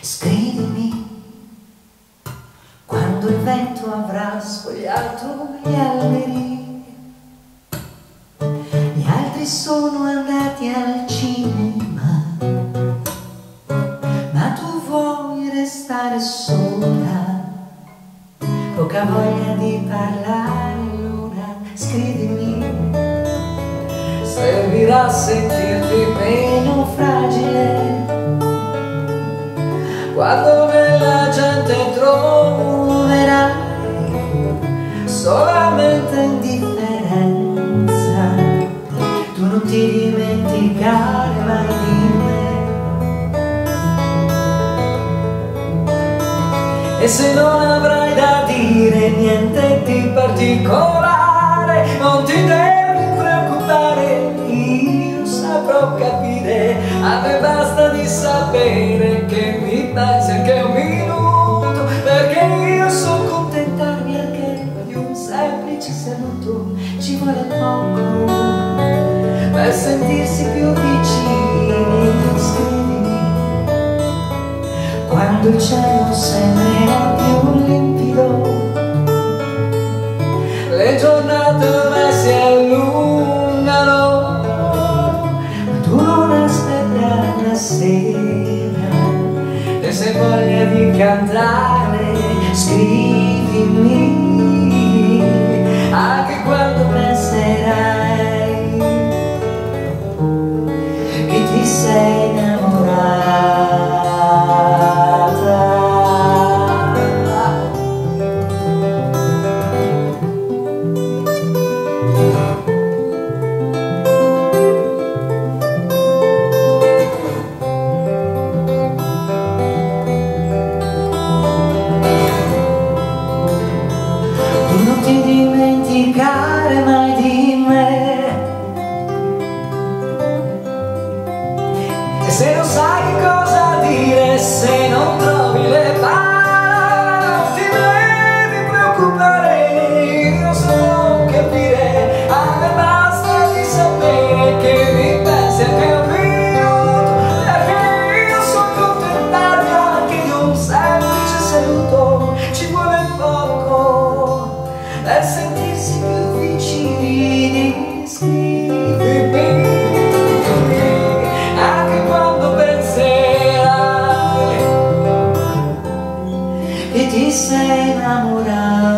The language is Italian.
Scrivimi quando il vento avrà spogliato gli alberi. Gli altri sono andati al cinema, ma tu vuoi restare sola, poca voglia di parlare, allora scrivimi. Servirà a sentirti meno quando nella gente troverai solamente indifferenza tu non ti dimenticare mai di me. E se non avrai da dire niente di particolare non ti devi preoccupare io saprò capire a me basta di sapere pensi anche un minuto perché io so contentarmi anche di un semplice saluto. Ci vuole poco per sentirsi più vicini. Scrivimi quando il cielo sembra più se voglia di cantare scrivimi dimenticare mai di me. E se non sai che cosa dire se che ti